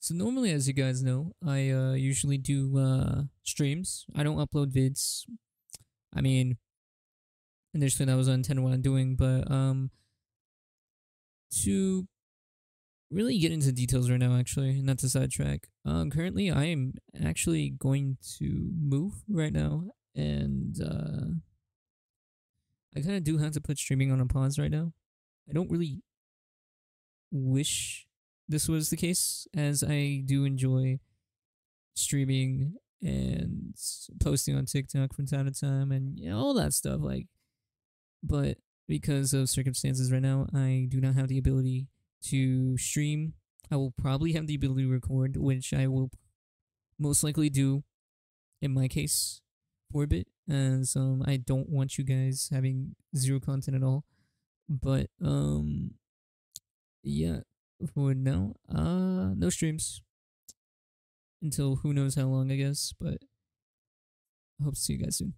So normally, as you guys know, I uh, usually do uh, streams. I don't upload vids. I mean, initially that was unintended what I'm doing, but um, to really get into details right now, actually, not to sidetrack. Um, currently, I am actually going to move right now, and uh, I kind of do have to put streaming on a pause right now. I don't really wish this was the case, as I do enjoy streaming and posting on TikTok from time to time and you know, all that stuff. Like, but because of circumstances right now, I do not have the ability to stream. I will probably have the ability to record, which I will most likely do in my case for a bit, as um I don't want you guys having zero content at all. But um yeah, for now, uh no streams. Until who knows how long I guess, but I hope to see you guys soon.